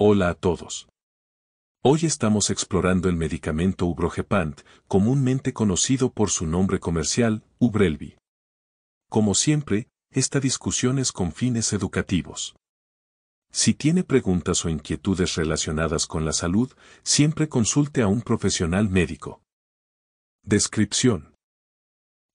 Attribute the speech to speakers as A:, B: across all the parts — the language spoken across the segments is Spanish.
A: Hola a todos. Hoy estamos explorando el medicamento Ubrogepant, comúnmente conocido por su nombre comercial, Ubrelvi. Como siempre, esta discusión es con fines educativos. Si tiene preguntas o inquietudes relacionadas con la salud, siempre consulte a un profesional médico. Descripción.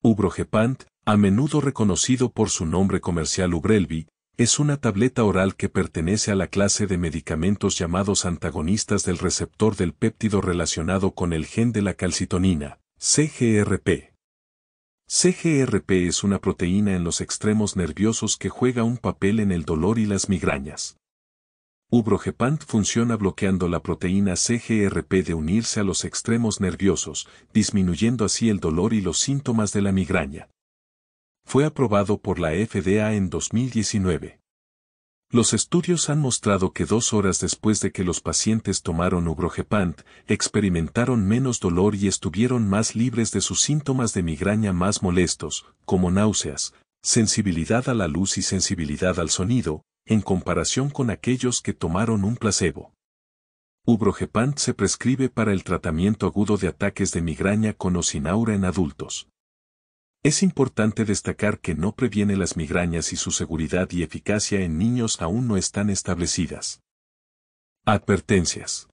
A: Ubrogepant, a menudo reconocido por su nombre comercial Ubrelvi, es una tableta oral que pertenece a la clase de medicamentos llamados antagonistas del receptor del péptido relacionado con el gen de la calcitonina, CGRP. CGRP es una proteína en los extremos nerviosos que juega un papel en el dolor y las migrañas. Ubrogepant funciona bloqueando la proteína CGRP de unirse a los extremos nerviosos, disminuyendo así el dolor y los síntomas de la migraña. Fue aprobado por la FDA en 2019. Los estudios han mostrado que dos horas después de que los pacientes tomaron Ubrogepant, experimentaron menos dolor y estuvieron más libres de sus síntomas de migraña más molestos, como náuseas, sensibilidad a la luz y sensibilidad al sonido, en comparación con aquellos que tomaron un placebo. Ubrogepant se prescribe para el tratamiento agudo de ataques de migraña con o sin aura en adultos. Es importante destacar que no previene las migrañas y su seguridad y eficacia en niños aún no están establecidas. Advertencias.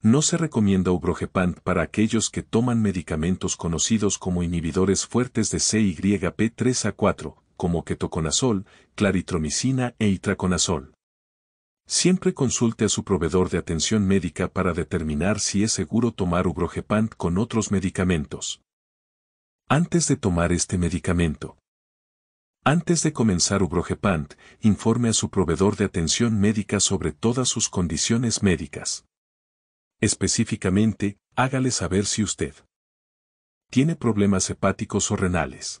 A: No se recomienda Ubrogepant para aquellos que toman medicamentos conocidos como inhibidores fuertes de CYP3A4, como ketoconazol, claritromicina e itraconazol. Siempre consulte a su proveedor de atención médica para determinar si es seguro tomar Ubrogepant con otros medicamentos. Antes de tomar este medicamento. Antes de comenzar Ubrogepant, informe a su proveedor de atención médica sobre todas sus condiciones médicas. Específicamente, hágale saber si usted tiene problemas hepáticos o renales.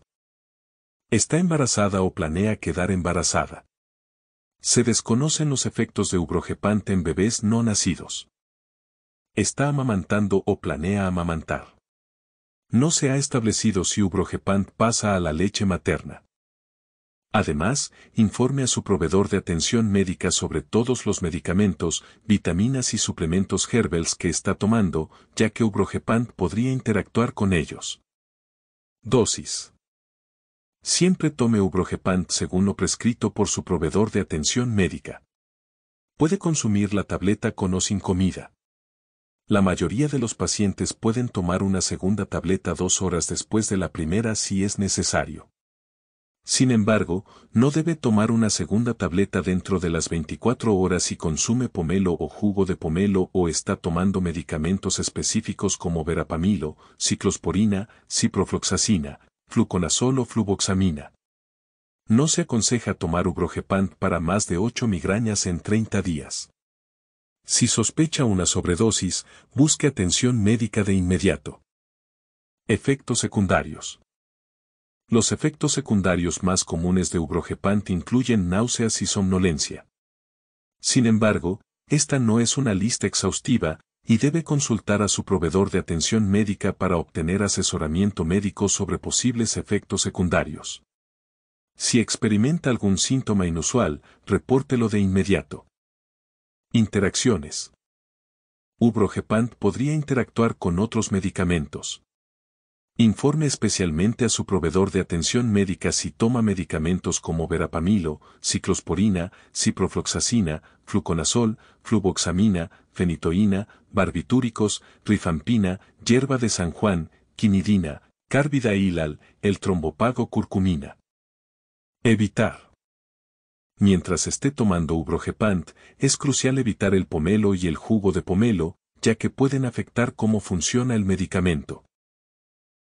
A: Está embarazada o planea quedar embarazada. Se desconocen los efectos de Ubrogepant en bebés no nacidos. Está amamantando o planea amamantar. No se ha establecido si Ubrogepant pasa a la leche materna. Además, informe a su proveedor de atención médica sobre todos los medicamentos, vitaminas y suplementos Herbels que está tomando, ya que Ubrogepant podría interactuar con ellos. Dosis. Siempre tome Ubrogepant según lo prescrito por su proveedor de atención médica. Puede consumir la tableta con o sin comida. La mayoría de los pacientes pueden tomar una segunda tableta dos horas después de la primera si es necesario. Sin embargo, no debe tomar una segunda tableta dentro de las 24 horas si consume pomelo o jugo de pomelo o está tomando medicamentos específicos como verapamilo, ciclosporina, ciprofloxacina, fluconazol o fluvoxamina. No se aconseja tomar ubrogepant para más de 8 migrañas en 30 días. Si sospecha una sobredosis, busque atención médica de inmediato. Efectos secundarios. Los efectos secundarios más comunes de Ubrogepant incluyen náuseas y somnolencia. Sin embargo, esta no es una lista exhaustiva, y debe consultar a su proveedor de atención médica para obtener asesoramiento médico sobre posibles efectos secundarios. Si experimenta algún síntoma inusual, repórtelo de inmediato. Interacciones. Ubrogepant podría interactuar con otros medicamentos. Informe especialmente a su proveedor de atención médica si toma medicamentos como verapamilo, ciclosporina, ciprofloxacina, fluconazol, fluvoxamina, fenitoína, barbitúricos, rifampina, hierba de San Juan, quinidina, carbida hilal, el trombopago curcumina. Evitar. Mientras esté tomando Ubrogepant, es crucial evitar el pomelo y el jugo de pomelo, ya que pueden afectar cómo funciona el medicamento.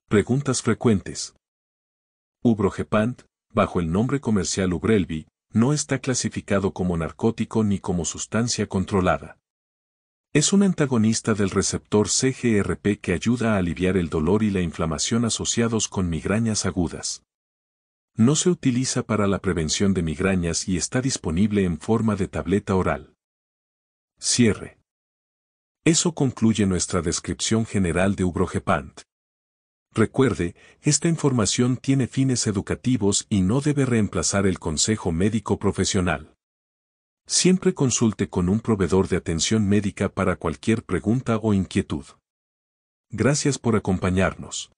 A: Preguntas frecuentes. Ubrogepant, bajo el nombre comercial Ubrelvi, no está clasificado como narcótico ni como sustancia controlada. Es un antagonista del receptor CGRP que ayuda a aliviar el dolor y la inflamación asociados con migrañas agudas. No se utiliza para la prevención de migrañas y está disponible en forma de tableta oral. Cierre. Eso concluye nuestra descripción general de Ubrogepant. Recuerde, esta información tiene fines educativos y no debe reemplazar el consejo médico profesional. Siempre consulte con un proveedor de atención médica para cualquier pregunta o inquietud. Gracias por acompañarnos.